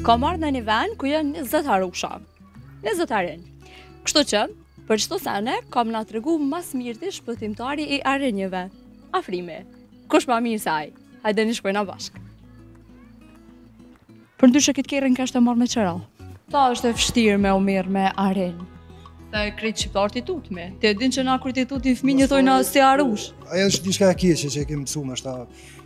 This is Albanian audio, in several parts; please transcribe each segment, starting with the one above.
Ka marrë në një ven ku janë njëzet arusha. Njëzet arinj. Kështu që, për qëto sene, ka me na tregu ma s'miri shpëtimtari i arinjëve. Afrimi. Kush ma mirë se ai? Hajde e shkojna bashkë. Për ndryshe këtë kerrin këtë e kam marrë me qira. A është e vështirë me u marrë me arinjë. Se krejt shqiptarët tutemi. Ti e din që nga herë tu e tutë fëminë i thojna si arushë. Ajo është një diçka e keqe që e kemë pësu, është ta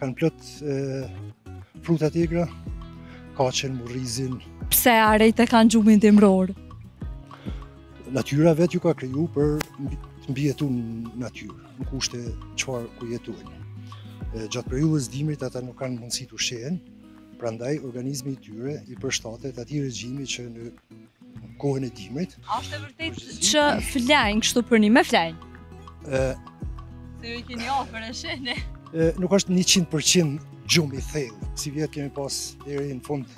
Kanë plot fruta të egra, kaçen, murrizin. Pse arijt e kanë gjumin dimror? Natyra vetë ju ka kriju për të mbijetu në natyrë, në kushte çfarë ku jetojnë. Gjatë periudhës dimrit ata nuk kanë mundësi t'ushqehen, prandaj organizmi i tyre i përshtatet atij regjimi që në kohën e dimrit. A është e vërtetë që flejnë kështu përnjëmend flejnë? Ë Se ju i keni afër e i shihni. Nuk është 100% gjumë i thellë. Sivjet kemi pas deri në fund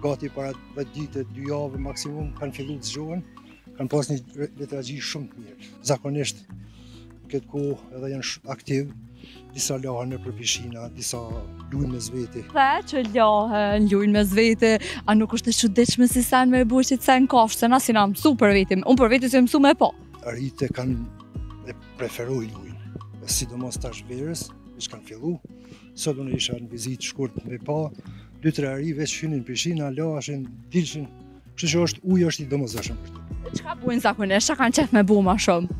gati para 10 ditë, 2 javë maksimum kanë filluar të zgjohen. Kanë pas një letargji shumë të mirë. Zakonisht Këtë ku edhe janë shumë aktiv, disa lahen nëpër pishina, disa lujnë mes veti. Dhe që lahen, lujnë mes veti, a nuk është e çuditshme si sen me bo qët sen kafshët, se na s'jena mësu për veti, unë për veti s'jam mësu me pa. Arijt e kanë, e preferojnë ujin, e sidomos tash verës, që kanë fillu, sot unë isha në vizitë shkurt me pa, dy tre ari veç hynin n'pishina, laheshin, dilshin, Kështu që është uji është i domosdoshëm për të. Çka bujnë zakonisht? Çka kanë qef me bo më shumë?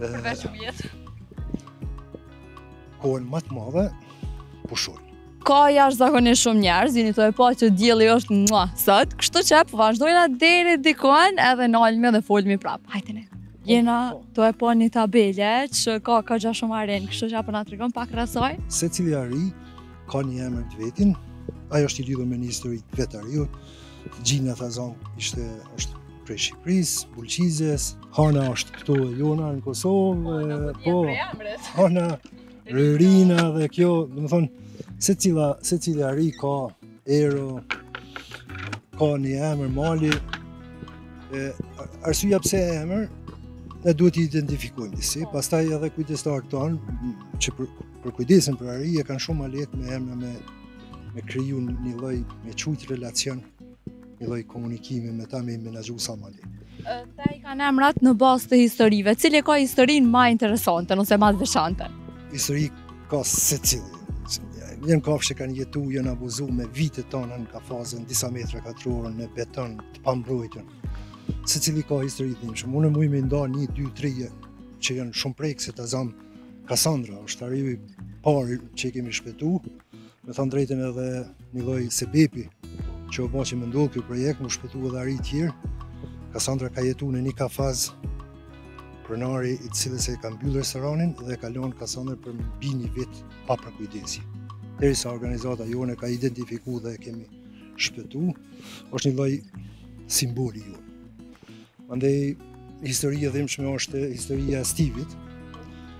Përveç ujit. Kohën më të madhe pushojnë. Ka jashtëzakonisht shumë njerëz, jeni tu e pa që dielli është mu sot, kështu që po vazhdojna deri dikun edhe nalmi dhe folmi prap. Hajde ne. Jena po. tu e pa një tabelë që ka ka goxha shumë arinj, kështu që a po na tregon pak rreth saj. Secili ari ka një emër të vetin, ajo është i lidhur me një histori të vet Gjina, ta zëmë, ishte është prej Shqipërisë, Bulqizës. Hana është këtu e jona në Kosovë, po. Hana Rina dhe kjo, domethënë secili secili ari ka Ero ka një emër Mali e arsyeja pse emër, ne duhet t'i identifikojmë disi, pastaj edhe kujdestarët tanë që përkujdesen për arinj e kanë shumë më lehtë me emra me me kriju një lloj me qujt relacion një lloj komunikimi me ta me menaxhu sa më lehtë. Këta i kanë emrat në bazë të historive. Cili ka historinë më interesante ose më të veçantë? Histori ka secili. Një kafshë që kanë jetu, janë abuzu me vite të tana në kafaze, disa metra katrorë, në beton, të pambrojtun. Secili ka histori të ndryshme. Unë muj me nda një, dy, tri, që janë shumë prekëse, ta zamë Kassandra, është ariu i parë që kemi shpetu, me thonë të drejtën edhe një lloj sebepi, që o bo që me ndodh ky projekt, me shpetu edhe arinj tjerë. Kassandra ka jetu në një kafaz pronari i të cilës e ka mbyllë restoranin dhe e ka lonë Kassandrën për mbi një vit pa përkujdesje. Derisa organizata jone e ka identifiku dhe e kemi shpetu, është një lloj simboli jone. Mandej, histori e dhimshme është historia e Stivit.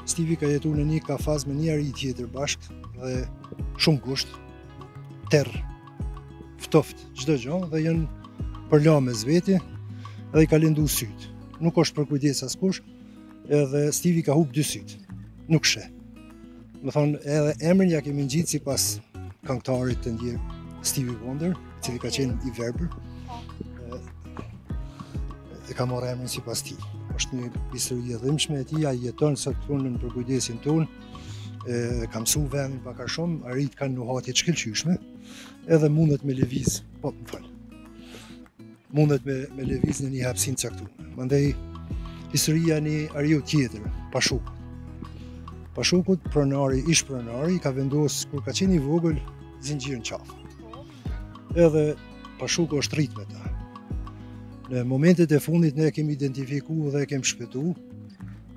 Stivi ka jetu në një kafaz me një ari tjetër bashk dhe shumë ngusht, terr, ftoft, çdo gjo, dhe janë përla mes veti dhe i ka lëndu sytë. Nuk është përkujdes askush, Edhe Stivi ka hup dy sytë, nuk sheh. Me thonë, edhe emrin ia kemi ngjitë sipas kangtarit të ndjerë Stivi Wonder, i cili ka qenë i verbër, e ka marrë emrin sipas tij. Është një histori e dhimshme e tij, a jeton sot nën përkujdesin tonë, e ka msu vendin pak a shumë, arinjtë kanë nuhatje të shkelqyshme, edhe mundet me leviz, po, më falë, Mundet me, me leviz në një hapsin të caktu. Mandej, historia e një ariu tjetër, Pashukut. Pashukut, pronari, ish pronari, i ka vendosë, kur ka qenë i vogël, zinxhirë në qafë. Edhe Pashuku është rritë me ta. Në momentet e fundit ne e kemi identifiku dhe e kemi shpetu,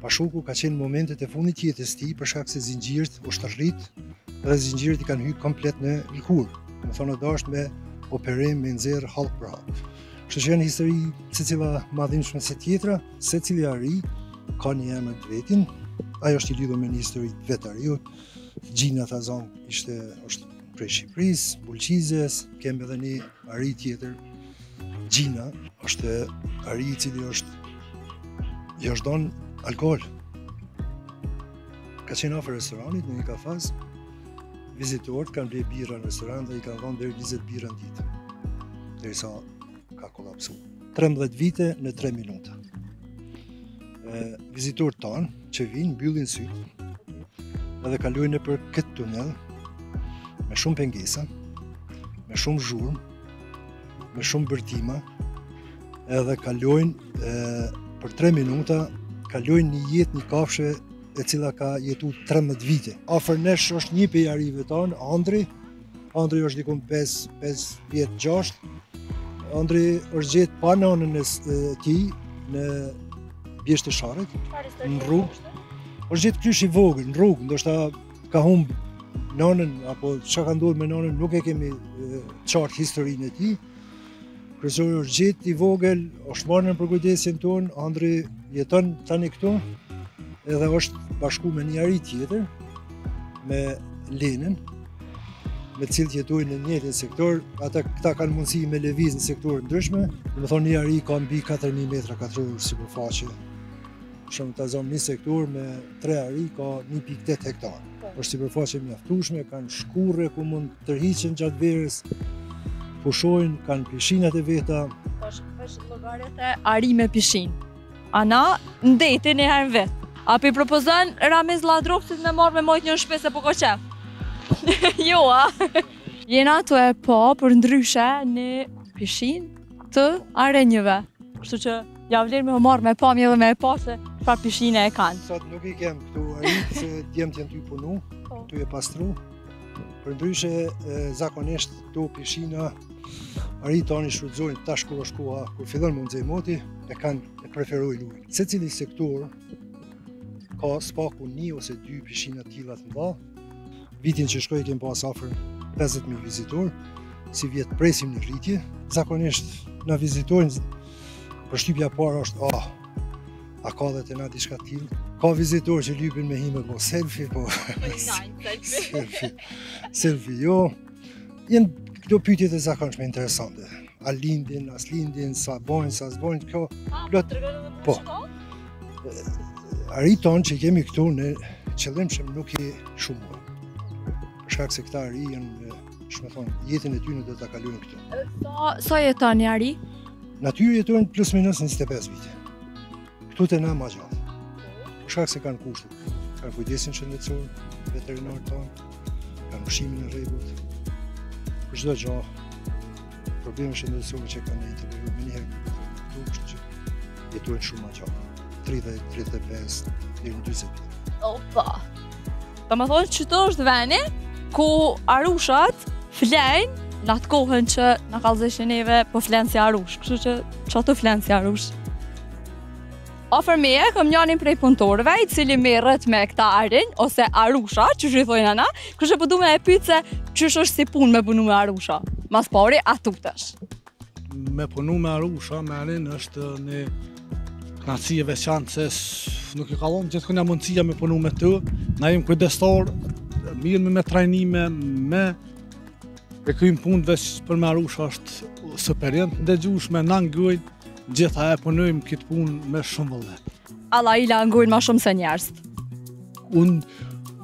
Pashuku ka qenë momentet e fundit të jetës tij për shkak se zinxhirët, është rritë dhe zinxhirët i kanë hyrë komplet në lëkur. Me thonë u dashtë me operim me nxjerr hallk për hallk. Kështu që janë histori secila ma e dhimshme se tjetra, secili ari ka një emër të vetin, ai është i lidhur me një histori të vetë ariut, Xhina ta zomë ishte, është Prej Shqipëris, Bulqizës, kemi edhe një ari tjetër, Xhina, është ari i cili është, i është dhonë alkool. Ka qenë afër restorantit në një kafaz, vizitorët kanë ble birra në restorant dhe i kanë dhonë deri 20 birra në ditë, derisa ka kollapsu. 13 vite në 3 minuta. vizitorët tonë që vijnë mbyllin sy dhe kalojnë nëpër këtë tunel me shumë pengesa, me shumë zhurmë, me shumë bërtima, edhe kalojnë për 3 minuta, kalojnë një jetë të një kafshe e cila ka jetu 13 vite. Afër nesh është një prej arinjve tonë, Andri, Andri është dikun 5, 5 vjet 6. Andri është gjet pa nënën e tij në bjeshkë të Sharrit, në rrugë. Është gjet klysh i vogël në rrugë, ndoshta ka humb nënën apo çka ka ndodhur me nënën, nuk e kemi të qartë historinë e tij. Kur është gjet i vogël është marrë në përkujdesjen tonë, Andri jeton tani këtu, edhe është bashku me një ari tjetër, me Lenin, me të cilët jetojnë në njëjtin sektor, ata këta kanë mundësi me leviz në sektorë të ndryshme, domethënë një ari ka mbi 4.000 metra katror sipërfaqe, ta zëmë një sektor me tre ari ka 1.8 hektar. Po. është sipërfaqe e mjaftushme, kanë shkurre ku mund Tërhiqen gjatë verës, pushojnë, kanë pishinat e veta. Pash, pash llogarite ari me pishin. A na, në det një herë në vit. A po i propozon Ramiz Lladrovcit me marrë me majtë në shpi se po ka qef? jo, a? Jena te po përndryshe në pishin të arinjve. Kështu që ia vlen me marrë me pa edhe me e pa se çfarë pishine e kanë. Sot nuk i kem këtu arit se djemtë janë tu e punu, po. tu e pastru. Përndryshe, zakonisht këto pishina arit tanë i shfrytëzojnë tash kur është koha, kur fillon me u nxe moti, e kanë e preferojnë ujë. Secili sektor ka së paku një ose dy pishina të tilla të mdha, vitin që shkoi kemi pas afër 50.000 vizitorë, sivjet presim një rritje, zakonisht na vizitojnë përshtypja e parë është ah, A ka edhe te na diçka të tillë? Ka vizitorë që lypin me hi me, po selfie, po... selfie, selfie, jo. Janë këto pytjet e zakonshme interesante. A lindin, a s'lindin, sa bojnë, sa s'bojnë, kjo... A, po të rëgërë dhe po. Arit tonë që i kemi këtu me qëllim që nuk i shumë. Shkak se këta ari janë Domethënë, jetën e tyne do ta kalojnë këtu. Sa, sa jeton një ari? Natyrë jeton plus minus 25 vite. Këtu te na ma gjatë. Për shkak se kanë kushtet, kanë kujdesin shëndetësor, veterinarët tanë, kanë ushqimin e rregullt, çdo gja. Probleme shëndetësore që kanë një të bërë, me njëherë me bërë, këtu, kështu që jetojnë shumë ma gjatë, 30, 35, dhe në 20 vjetë. Opa! Domethënë qitu është veni, ku arushat flenë, në atë kohën që na kallëzojshin neve, po flenë si arush, kështu që qitu flenë si arush. Afër meje kam njërin prej punëtorëve i cili merret me këta arin ose arusha, që i thonë ana, kështu po du me e pyt se qysh është si punë me punu me arusha. Mas pari a tutesh. Me punu me arusha me arin është një knaqësi e veçantë se nuk i qëllon gjithkujt mundësia me punu me ta. Na jemi kujdestarë, merremi me trajnime, me e kry një punë veç për me arusha është super, janë të ndegjushme, na ngojnë, Gjitha e punojmë këtë punë me shumë vullnet. A lla ngojnë ma shumë se njerëzit. Unë,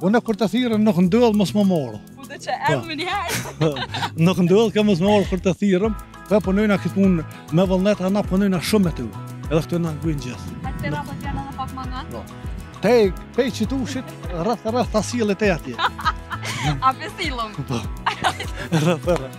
unë e kur t'i thirri nuk ndodh mos me m'ardhë. Po dhe që e më njerë. Nuk ndodhë ka mos më morë kur të thirëm. Dhe punojnë a këtë punë me vullnet, a na punojnë a shumë e të u. Edhe këtë na ngojnë gjithë. A të rapa të janë edhe pak më në? Te, pej që të ushit, rreth, rreth, ta e te atje. A pesilëm. Po. Rreth, rreth.